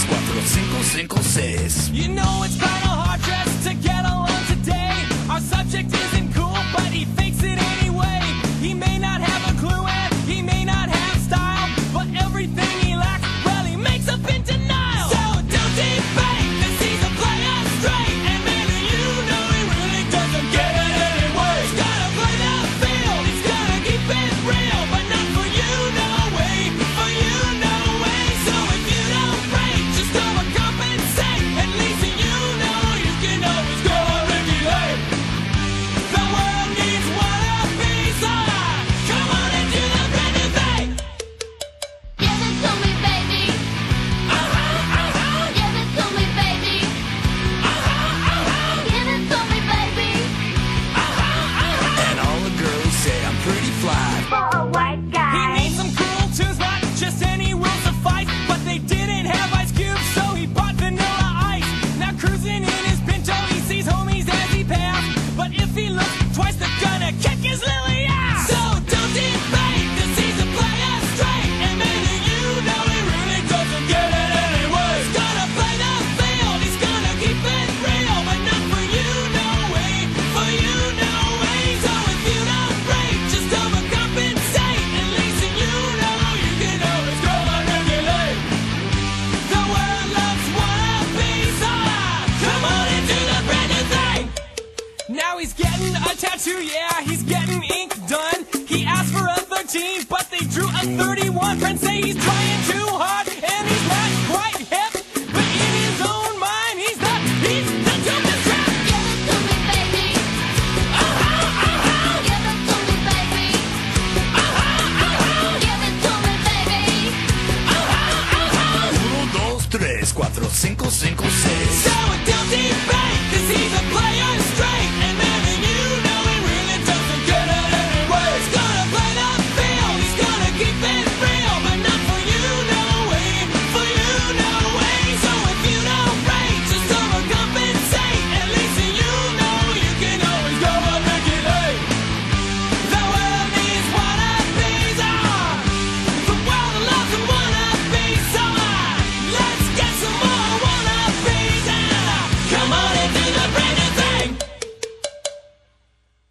4, 5, 5, 6. You know it's kinda hard just to get yeah, he's getting ink done. He asked for a 13, but they drew a 31. Friends say he's trying too hard, and he's not quite hip. But in his own mind, he's the, he's the toughest rap. Give it to me, baby. Oh ho, oh ho. Give it to me, baby. Oh ho, oh ho. Give it to me, baby. Oh ho, oh ho. Uno, dos, tres, cuatro, cinco, cinco, seis. So guilty.